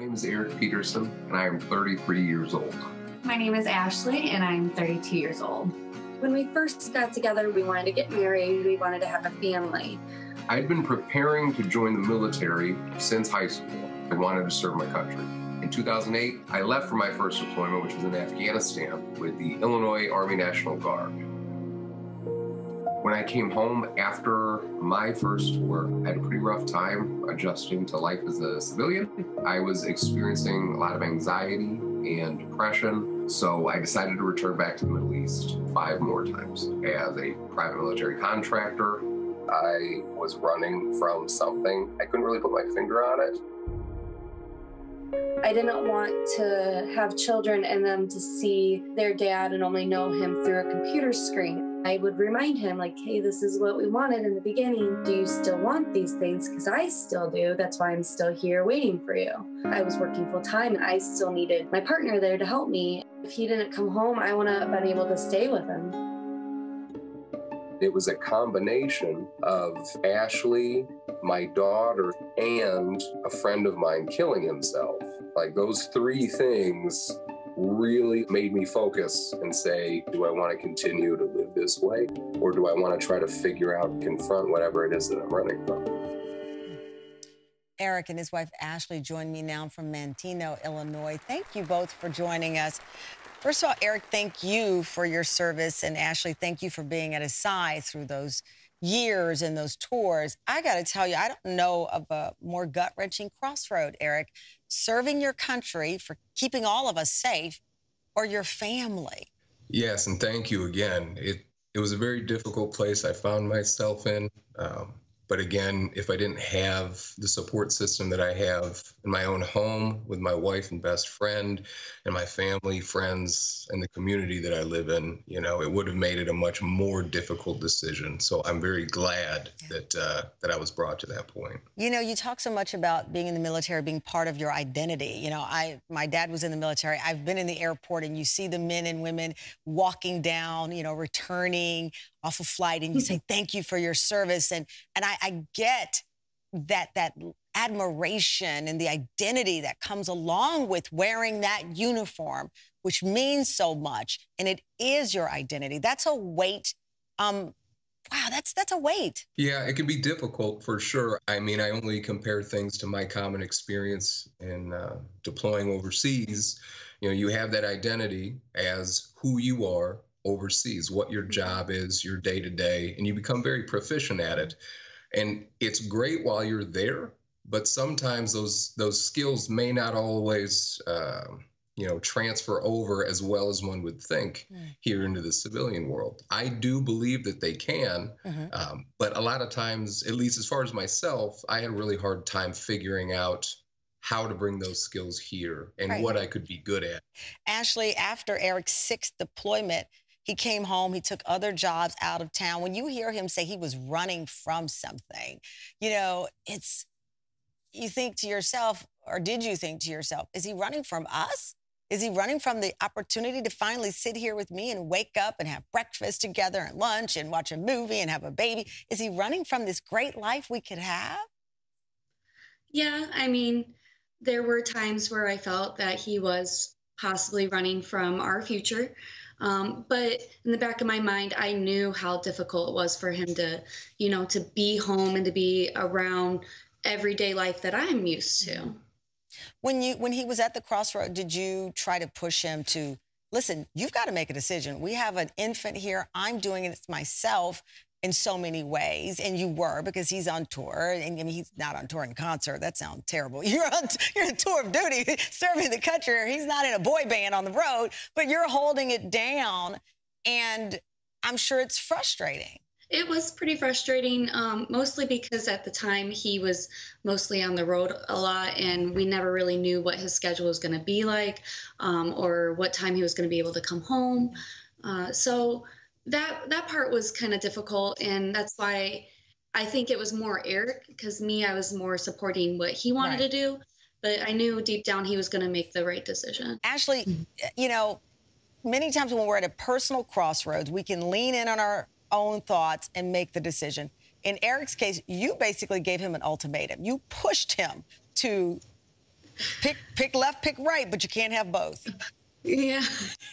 name is Eric Peterson, and I am 33 years old. My name is Ashley, and I'm 32 years old. When we first got together, we wanted to get married, we wanted to have a family. I'd been preparing to join the military since high school. I wanted to serve my country. In 2008, I left for my first deployment, which was in Afghanistan, with the Illinois Army National Guard. When I came home after my first tour, I had a pretty rough time adjusting to life as a civilian. I was experiencing a lot of anxiety and depression, so I decided to return back to the Middle East five more times as a private military contractor. I was running from something. I couldn't really put my finger on it. I didn't want to have children and them to see their dad and only know him through a computer screen. I would remind him, like, hey, this is what we wanted in the beginning. Do you still want these things? Because I still do. That's why I'm still here waiting for you. I was working full time and I still needed my partner there to help me. If he didn't come home, I wouldn't have been able to stay with him. It was a combination of Ashley, my daughter, and a friend of mine killing himself. Like those three things really made me focus and say, do I want to continue to this way? Or do I want to try to figure out, confront whatever it is that I'm running from? Eric and his wife Ashley join me now from Manteno, Illinois. Thank you both for joining us. First of all, Eric, thank you for your service. And Ashley, thank you for being at his side through those years and those tours. I got to tell you, I don't know of a more gut wrenching crossroad, Eric serving your country, for keeping all of us safe, or your family? Yes, and thank you again. It it was a very difficult place I found myself in. Um, but again, if I didn't have the support system that I have in my own home with my wife and best friend and my family, friends, and the community that I live in, you know, it would have made it a much more difficult decision. So I'm very glad yeah. that uh, that I was brought to that point. You know, you talk so much about being in the military being part of your identity. You know, I my dad was in the military. I've been in the airport, and you see the men and women walking down, you know, returning off a flight and you say thank you for your service. And and I, I get that that admiration and the identity that comes along with wearing that uniform which means so much and it is your identity. That's a weight um wow that's that's a weight. Yeah it can be difficult for sure. I mean i only compare things to my common experience in uh, deploying overseas. You know you have that identity as who you are overseas, what your mm-hmm. job is, your day to day, and you become very proficient at it. And it's great while you're there, but sometimes those those skills may not always, uh, you know, transfer over as well as one would think mm. here into the civilian world. I do believe that they can, mm-hmm. um, but a lot of times, at least as far as myself, I had a really hard time figuring out how to bring those skills here and right. what I could be good at. Ashley, after Eric's sixth deployment, he came home, he took other jobs out of town. When you hear him say he was running from something, you know, it's, you think to yourself, or did you think to yourself, is he running from us? Is he running from the opportunity to finally sit here with me and wake up and have breakfast together and lunch and watch a movie and have a baby? Is he running from this great life we could have? Yeah, I mean, there were times where I felt that he was possibly running from our future. Um, but in the back of my mind, I knew how difficult it was for him to, you know, to be home and to be around everyday life that I'm used to. When you when he was at the crossroad, did you try to push him to listen? You've got to make a decision. We have an infant here. I'm doing it myself in so many ways, and you were because he's on tour, and I mean he's not on tour in concert. That sounds terrible. You're on you're on tour of duty, serving the country. He's not in a boy band on the road, but you're holding it down, and I'm sure it's frustrating. It was pretty frustrating, um, mostly because at the time he was mostly on the road a lot, and we never really knew what his schedule was going to be like, um, or what time he was going to be able to come home. Uh, so that that part was kind of difficult and that's why i think it was more eric because me i was more supporting what he wanted right. to do but i knew deep down he was going to make the right decision ashley mm-hmm. you know many times when we're at a personal crossroads we can lean in on our own thoughts and make the decision in eric's case you basically gave him an ultimatum you pushed him to pick pick left, pick right, but you can't have both. Yeah,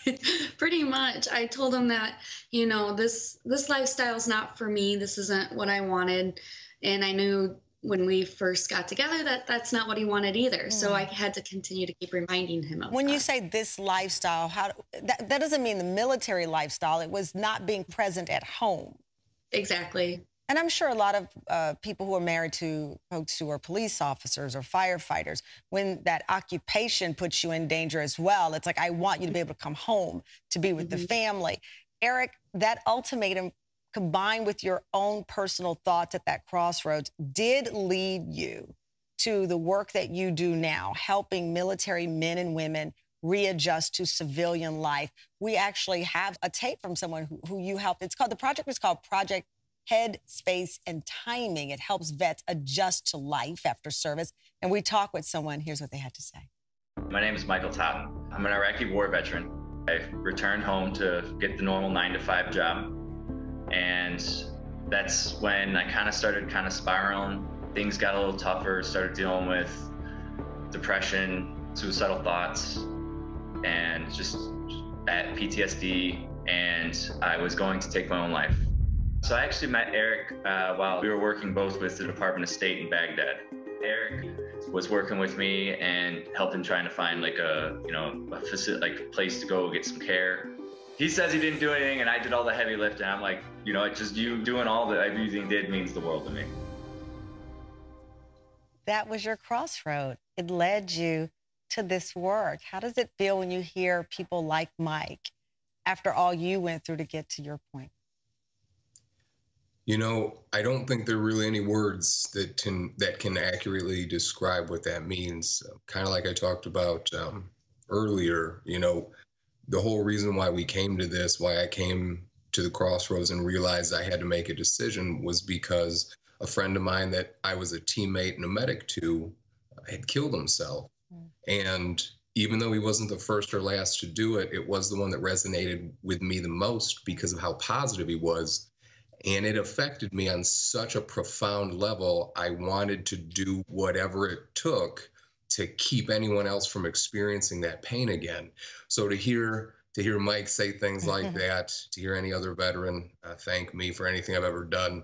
pretty much. I told him that, you know, this this lifestyle's not for me. This isn't what I wanted, and I knew when we first got together that that's not what he wanted either. Mm. So I had to continue to keep reminding him of When that. you say this lifestyle, how that, that doesn't mean the military lifestyle. It was not being present at home. Exactly. And I'm sure a lot of uh, people who are married to folks who are police officers or firefighters, when that occupation puts you in danger as well, it's like, I want you to be able to come home to be with mm-hmm. the family. Eric, that ultimatum combined with your own personal thoughts at that crossroads did lead you to the work that you do now, helping military men and women readjust to civilian life. We actually have a tape from someone who, who you helped. It's called, the project is called Project Headspace, and timing. It helps vets adjust to life after service. And we talk with someone. Here's what they had to say. My name is Michael Totten. I'm an Iraqi war veteran. I returned home to get the normal nine to five job. And that's when I kind of started kind of spiraling. Things got a little tougher, started dealing with depression, suicidal thoughts, and just at PTSD. And I was going to take my own life. So I actually met Eric uh, while we were working both with the Department of State in Baghdad. Eric was working with me and helping trying to find like a you know a facility like place to go get some care. He says he didn't do anything, and I did all the heavy lifting. I'm like, you know, just you doing all that everything did means the world to me. That was your crossroad. It led you to this work. How does it feel when you hear people like Mike after all you went through to get to your point? You know, I don't think there are really any words that can that can accurately describe what that means. Kind of like I talked about um, earlier. You know, the whole reason why we came to this, why I came to the crossroads and realized I had to make a decision, was because a friend of mine that I was a teammate and a medic to had killed himself, mm. and even though he wasn't the first or last to do it, it was the one that resonated with me the most because of how positive he was and it affected me on such a profound level. I wanted to do whatever it took to keep anyone else from experiencing that pain again. So to hear to hear Mike say things like that, to hear any other veteran uh, thank me for anything I've ever done,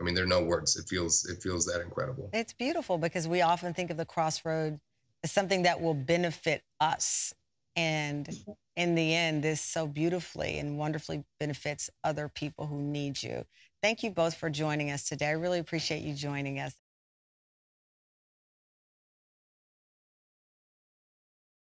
I mean, there are no words. It feels it feels that incredible. It's beautiful because we often think of the crossroad as something that will benefit us, and in the end, this so beautifully and wonderfully benefits other people who need you. Thank you both for joining us today. I really appreciate you joining us.